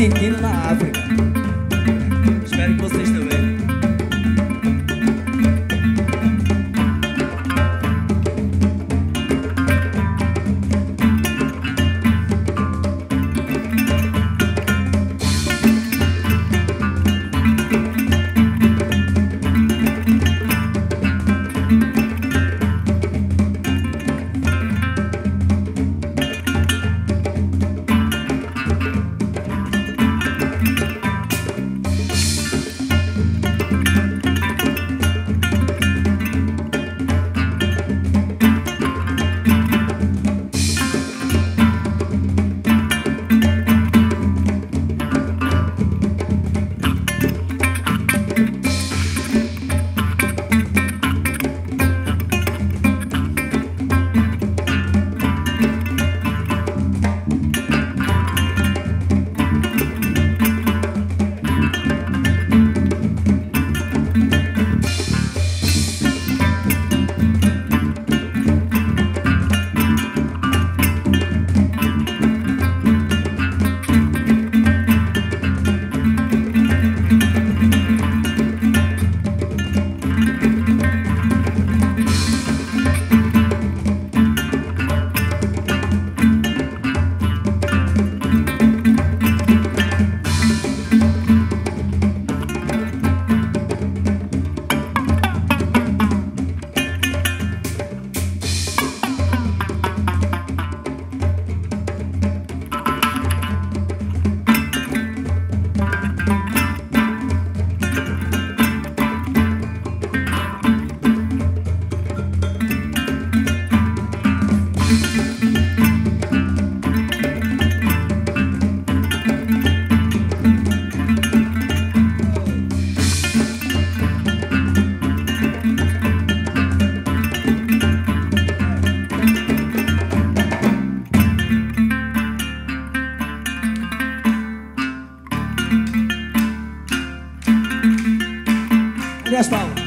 sentindo na África. Estado.